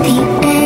the end.